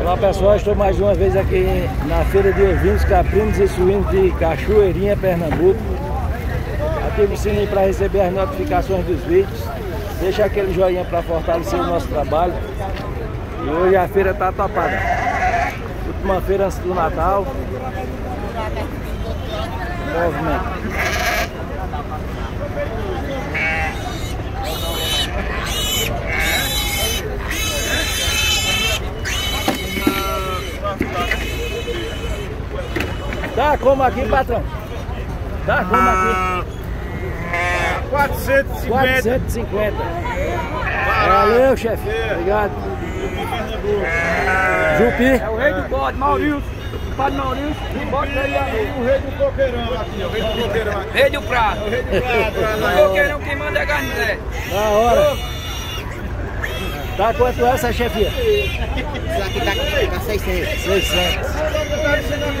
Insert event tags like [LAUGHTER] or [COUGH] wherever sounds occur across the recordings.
Olá pessoal, estou mais uma vez aqui na feira de ovinos, caprinos e suínos de Cachoeirinha, Pernambuco. Ative o sininho para receber as notificações dos vídeos. Deixa aquele joinha para fortalecer o nosso trabalho. E hoje a feira está topada. Última feira antes do Natal. Movimento. Tá como aqui, patrão? Tá como aqui? 450. 450. Valeu, chefe. Obrigado. Jupi. É o rei do bode, Maurício. Padre Maurício, aí. O rei do coqueirão aqui, ó. O rei do coqueirão aqui. Rei do prato. O rei do prato. O coqueirão quem manda é garnizé. Da hora. Tá quanto essa, chefia? Isso aqui tá, tá 600. 600.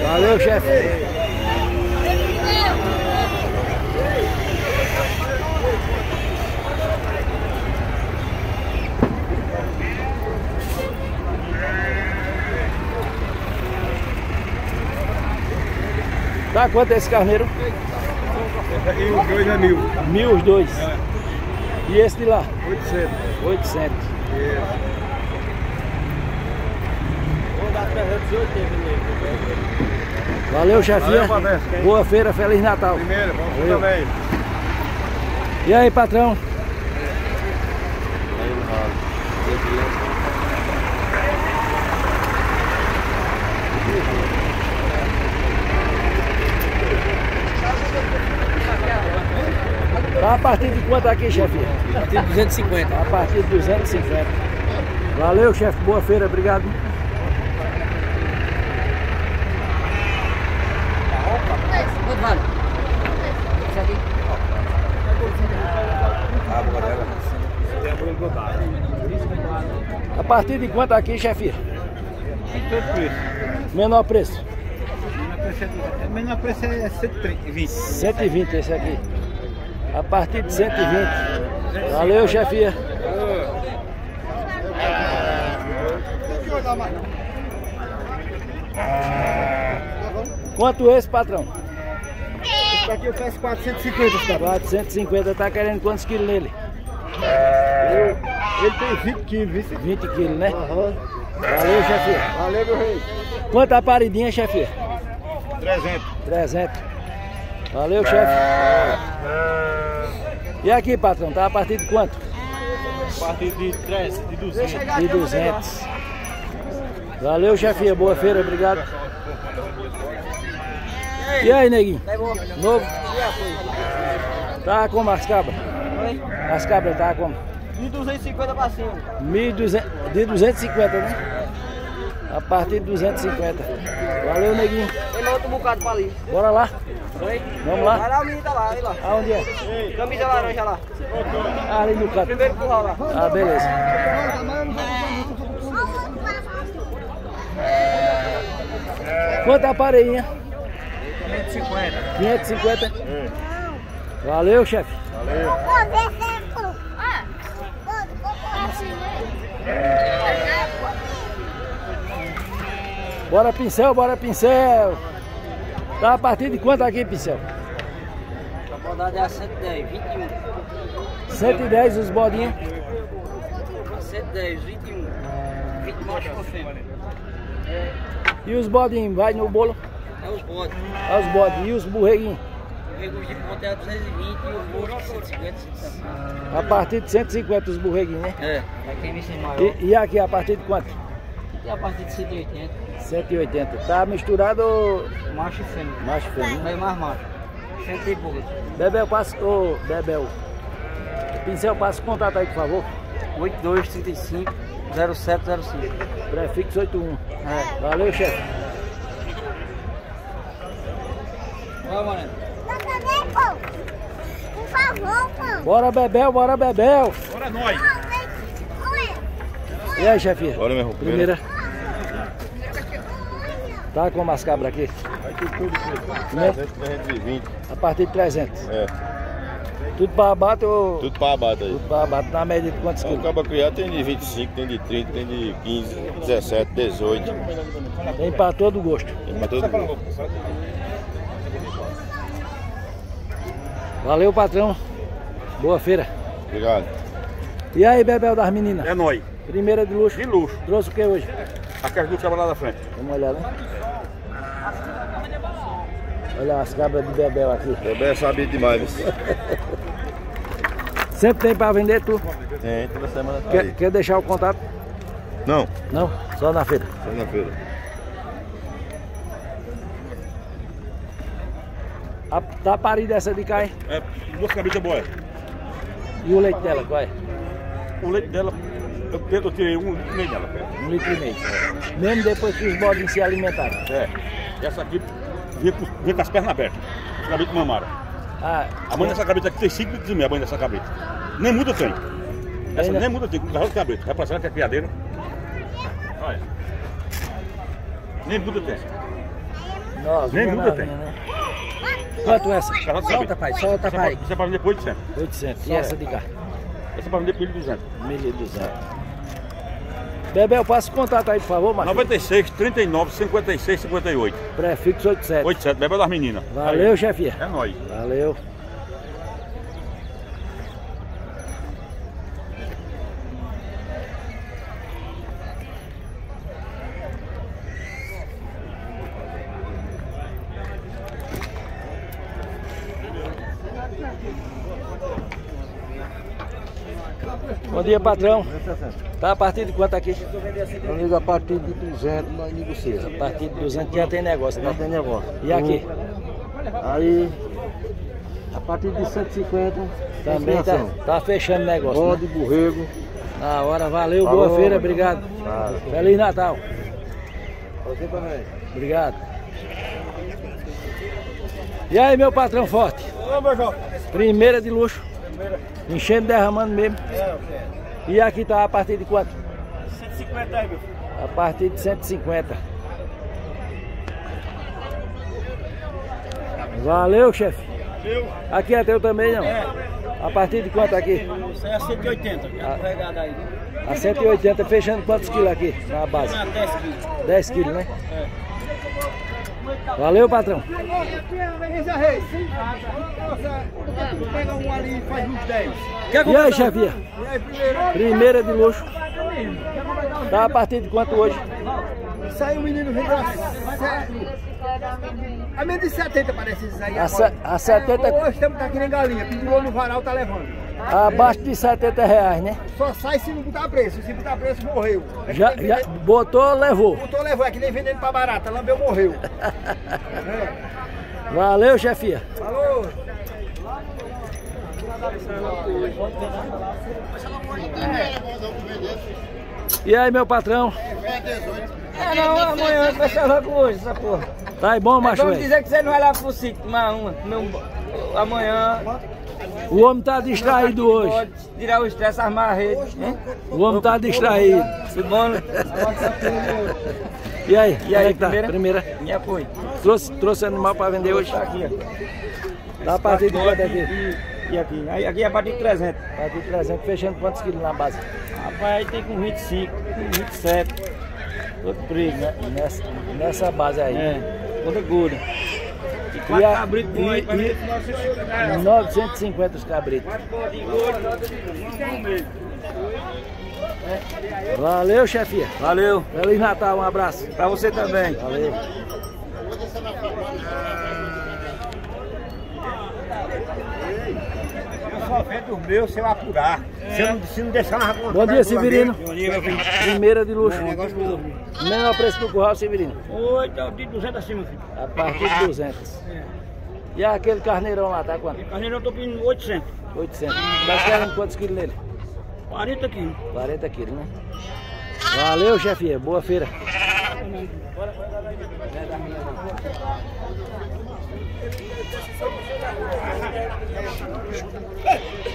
Valeu, chefe. Tá quanto esse carneiro? Aqui, os dois é mil. Mil os dois. E esse de lá? 800. 800. Valeu, chefia. Valeu. Boa feira, Feliz Natal. Primeiro, vamos também. E aí, patrão? Tá a partir de quanto aqui, chefia? A partir de 250. A partir de 250. Valeu, chefe. Boa feira. Obrigado. A partir de quanto aqui, preço. Menor preço? Menor preço é 120. 120 esse aqui. A partir de 120. Valeu, chefia. Quanto esse, patrão? Esse aqui eu peço 450, cara. 450. Tá querendo quantos quilos nele? Ele tem 20 quilos, viu? 20 quilos, né? Valeu, chefia. Valeu, meu rei. Quanto a paridinha, chefia? 300. 300. Valeu, chefe. E aqui, patrão? Tá a partir de quanto? A partir de 300, de 200. De 200. Valeu, chefia. Boa feira, obrigado. E aí, neguinho? Novo? Tá como as cabras? As cabras tá como? De 250 pra cima. 1.200, de 250, né? A partir de 250. Valeu, neguinho. Tem outro bocado pra ali. Bora lá. Oi? Vamos lá. Vai lá, o menino tá lá, aí lá. Aonde é? Camisa laranja lá. Ah, ali no canto. Primeiro curral lá. Ah, beleza. Quanto a pareinha? 550. 550? Valeu, chefe. Bora pincel, bora pincel. Tá a partir de quanto aqui, pincel? A rodada é a 110, 21. 110 os bodinhos. A 110, 21. 20 macho com fêmea. E os bodinhos, vai no bolo? É os bodes. Olha os bodinhos. E os borreguinhos? O rego de ponta é a 220 e os bolos 150, 160. A partir de 150 os borreguinhos, né? É, maior. E, e aqui a partir de quanto? E a partir de 180, 180. Tá misturado macho e fêmea. macho e fêmea? Aí mais macho. 100 e pouco. Bebel, passa. Ô, Bebel. Pincel, passa o contato aí, por favor. 8235 0705. Prefixo 81. É. Valeu, chefe. Vai, Moreno. Por favor, pô. Bora, Bebel, bora, Bebel. Bora nós. E aí, chefia? Bora, meu irmão. Primeira. Tá com as cabras aqui? Vai ter tudo Né? 320. A partir de 300. É. Tudo para abate ou. Tudo para abate aí. Tudo para abate na média de quantos O quilos? cabo criado tem de 25, tem de 30, tem de 15, 17, 18. Tem para todo gosto. Tem pra todo mundo. Valeu, patrão. Boa feira. Obrigado. E aí, Bebel das meninas? É nóis. Primeira de luxo. De luxo. Trouxe o que hoje? A casa do cabra lá da frente. Dá uma olhada. Olha as cabras de Bebel aqui. Bebê é sabido demais. [LAUGHS] Sempre tem para vender tu? Tem, toda semana tá Quer, aí. quer deixar o contato? Não, Não? Só na feira. segunda-feira. A, tá parida essa de cá, hein? É, duas cabritas boas. E o leite dela, qual é? O leite dela, eu, tento- eu tirei um litro e meio dela. Um litro e meio. Mesmo depois que os bodes se alimentaram. É. Essa aqui vinha com, vinha com as pernas abertas. Os cabritos mamaram. Ah, A mãe dessa cabrita aqui tem 5 litros e meio, a mãe dessa cabrita. Nem muda tem. Essa Ainda- nem muda tem, com carro de cabrito. Vai passar que é criadeira. Olha. Nem muda tem. nossa, Nem muda novinha, né? Quanto essa? Carro de Solta, cabrito. pai, solta, Essa é pai. pra- Essa é pra vender por 800. 800. E essa de cá? Essa é pra vender por 1.200. 1.200. Bebel, passa o contato aí, por favor, Marcos. 96, 39, 56, 58. Prefixo 87. 87, bebê das meninas. Valeu, chefia. É nóis. Valeu. Bom dia, patrão. Tá a partir de quanto aqui? Eu ligo a partir de 200, nós negocia. A partir de 200 já tem negócio, Já né? tem negócio. E aqui? Aí, a partir de 150, Também tá, tá fechando negócio. Bode, Né? borrego. Na hora, valeu, Falou. boa feira, obrigado. Tá. Feliz Natal. Você também. Obrigado. E aí, meu patrão forte? Ô, meu João. Primeira de luxo. Enchendo, derramando mesmo. E aqui tá a partir de quanto? 150 aí, meu filho. A partir de 150. Valeu, chefe. Meu, Aqui é teu também, não? É. A partir de quanto aqui? Isso é 180, Ah. aí. A 180, fechando quantos quilos aqui na base? 10 quilos. 10 quilos, né? Valeu, patrão. pega um ali e faz uns 10. E aí, chefia? Primeira de luxo. Tá a partir de quanto hoje? Aí o menino vendeu a, a menos de 70 parece isso aí. A, se- a 70, Hoje estamos aqui nem galinha, pendurou no varal, tá levando. abaixo de 70 reais, né? Só sai se não botar preço, se botar preço morreu. É que Já, já vendendo- botou, levou. Botou, levou, é que nem vendendo pra barata, lambeu, morreu. [LAUGHS] Valeu, chefia. Falou! E aí, meu patrão? É, não, amanhã vai ser logo hoje, essa porra. Tá aí bom, macho? Vamos dizer que você não vai lá pro sítio tomar uma. um- amanhã. O homem tá distraído hoje. Pode tirar o estresse, armar a rede. Hein? O homem tá distraído. Tudo bom? né? E aí? E aí, é que tá? primeira? Primeira. Me apoio. Trouxe, trouxe animal pra vender hoje? Tá aqui, ó. Tá a partir de quanto aqui? E, e aqui? Aí, aqui é a partir de 300. A partir de 300, fechando quantos quilos na base? Rapaz, aí tem com 25, com 27. Todo preso, né? Nessa, nessa base aí. É, toda gorda. E E quatro a- cabritos bons aí pra e- por 950 reais. 950 os cabritos. Quatro bodinhos gordos, mesmo. Valeu, chefia. Valeu. Feliz Natal, um abraço. Pra você também. Valeu. Eu só vendo os meus se eu apurar. Se não, se não deixar uma Bom dia, Severino. Primeira de luxo. Menor preço do curral, Severino. Oito, é de 200 acima, filho. A partir de 200. É. E aquele carneirão lá, tá quanto? Carneirão eu tô pedindo 800. 800. Tá querendo quantos quilos nele? 40 quilos. 40 quilos, né? Valeu, chefe. Boa feira. Bora, bora, bora. Hey!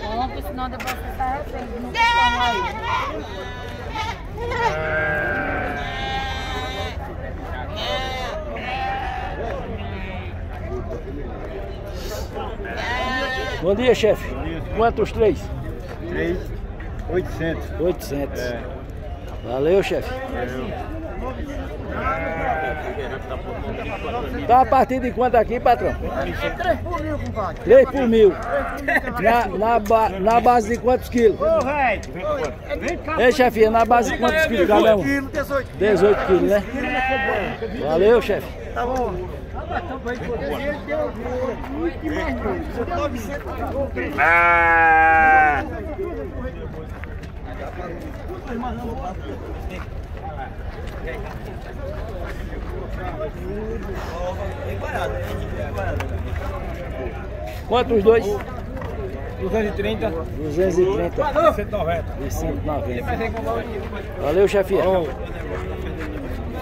Compre, senão depois você está arrependido. Não tem como aí. Bom dia, chefe. Quantos três? 3, 800. 800. É. Valeu, chefe. Tá a partir de quanto aqui, patrão? 3 por mil, compadre. 3 por mil. Na, na, ba- na base de quantos quilos? Ô, velho! Ei, chefe, na base de quantos quilos cada um? Quilo, 18. 18 quilos, né? Valeu, chefe. Tá bom. Quantos dois? 230, 230 190. e 190. Valeu,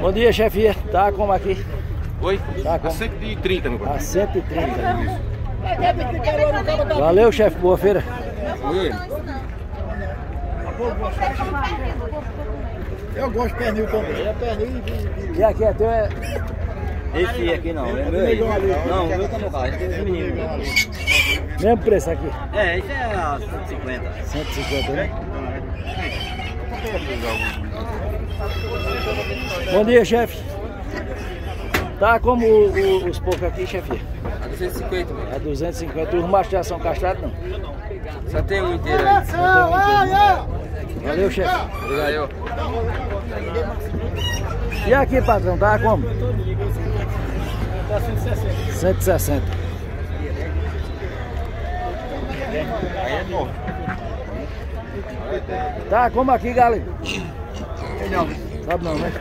Bom dia, chefia. Tá como aqui? Oi? Tá como? 130, meu A 130. Valeu, chefe. Boa feira. Oi. Eu gosto de pernil também. É pernil e E aqui é teu é Esse aqui não, é meu. Não, o meu tá no carro, esse é menino. mesmo preço aqui. É, esse é a 150. 150, né? Bom dia, chefe. Tá como o- o- os poucos aqui, chefia? A 250, mano. A 250. Os machos já são castrados, não? Só tem um inteiro aí. Valeu, chefe. Obrigado. E aqui, patrão, tá como? 160. Tá como aqui, galera? Sabe não, né?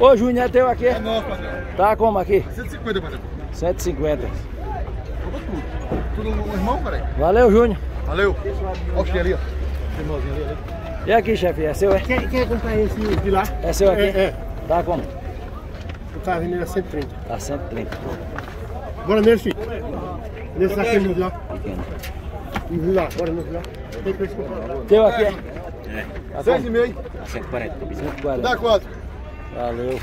Ô, Júnior, é teu aqui? É nosso. Tá como aqui? 150, patrão. 150. Tudo um irmão, peraí. Valeu, Júnior. Valeu. Olha o cheiro ali, ó. E aqui, chefe, é seu, é? Quem, quem comprar esse de lá? É seu aqui? É, é. Tá como? Eu tava vendendo a 130. Tá 130. Bora nesse. Nesse aqui no lá. Pequeno. No lá, bora no lá. Tem preço. Teu aqui é? Tá Seis como? e meio. 140. 140. Dá quanto? Valeu.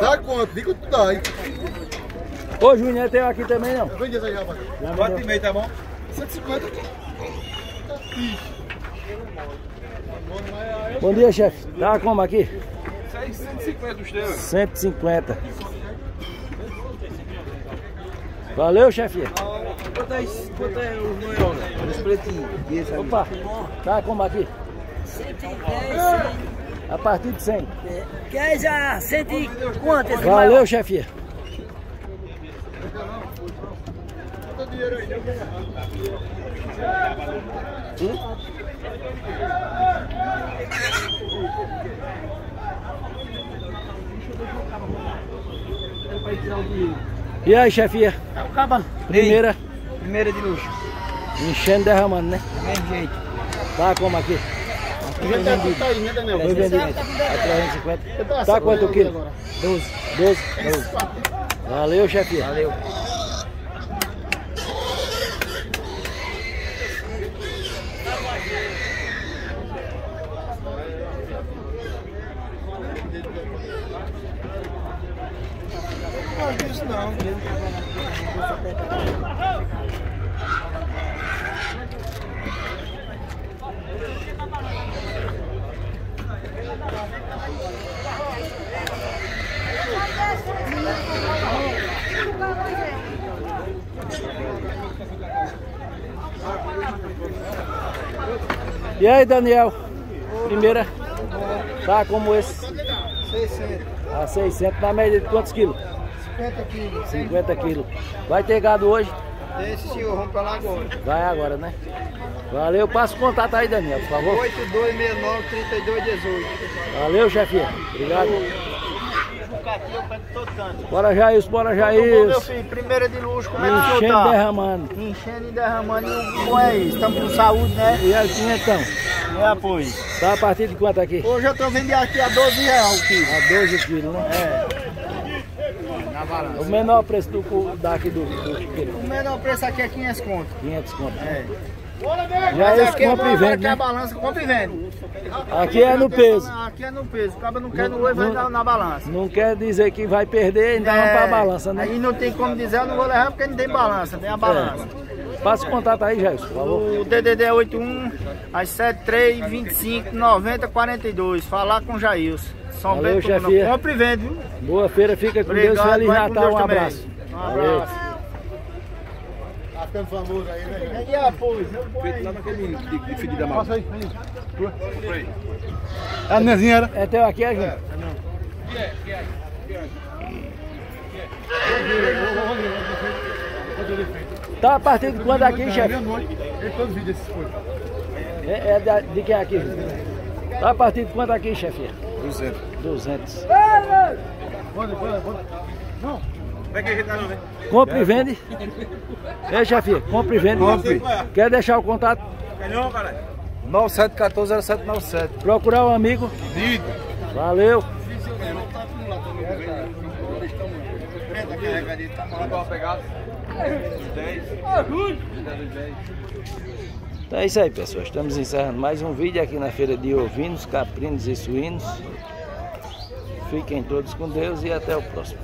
Dá quanto? Diga o que tu dá aí. Ô, Júnior, é teu aqui também, não? Vende essa aí, rapaz. Já me Quatro deu. e meio, tá bom? 150. Bom dia, chefe. Tá como aqui? 150 os teus. 150. Valeu. Quanto é? Quanto é o maior, né? Os pretinhos. Ali? Opa, tá como aqui? A partir de 100. Quer já? Cento e quanto esse Valeu, chefia. E aí, chefia? Acaba. Primeira, Primeira de luxo. enchendo, derramando, né? Do mesmo jeito. Tá como aqui? Já tá tudo aí, né, Daniel? Vendido. A 350. Tá quanto o quilo? 12. 12? 12. Valeu, chefia. Valeu. E aí, Daniel? Primeira. Tá como esse? 600. A 600 na média de quantos quilos? 50 quilos. 50 quilos. Vai ter gado hoje? Esse senhor, vamos pra lá agora. Vai agora, né? Valeu, passa o contato aí, Daniel, por favor. 8269 3218. Valeu, chefinha. Obrigado. Bora, Jair, bora, Jair. Meu filho, primeira de luxo, como é que o Enchendo, tá? derramando. Enchendo e derramando. E como é isso? Estamos com saúde, né? E aí, quinhentão? É apoio. Tá a partir de quanto aqui? Hoje eu tô vendendo aqui a 12 reais o quilo. A 12 quilos, né? É. Na balança. O menor preço do, daqui do, do. O menor preço aqui é 500 conto. 500 conto. É. Já Mas esse aqui é compra e vende, que é né? a balança, compra e vende. Aqui é no peso. Aqui é no peso. O cara não quer no oi, vai dar na balança. Não quer dizer que vai perder, ainda vamos pra balança, né? Aí não tem como dizer, eu não vou levar porque não tem balança, tem a balança. Passa o contato aí, Jair, por favor. O DDD é 81 às 73 25 90 42. Falar com o Jailson. São Valeu, Bento, chefia. compra e vende, viu? Boa feira, fica com Obrigado, Deus. Feliz Natal, um também. abraço. Um Valeu. abraço. Tá ficando famoso aí, né? Aqui é apoio. Feito lá naquele de fedida mal. Passa aí. A nezinha era? É teu aqui, é, Júnior? Tá a partir de quando aqui, chefe? Vídeo esses coisas. É, é da- de quem aqui? Júnior? Tá a partir de quando aqui, chefe? 200. 200. Bora, bora, bora. Não. Gente tá não. Compre e vende. Ei, chefe, compre e vende. Compre. Quer deixar o contato? Canhão, caralho. 97140797. Procurar um amigo. Dido. Valeu. Então é isso aí, pessoal. Estamos encerrando mais um vídeo aqui na feira de ovinos, caprinos e suínos. Fiquem todos com Deus e até o próximo.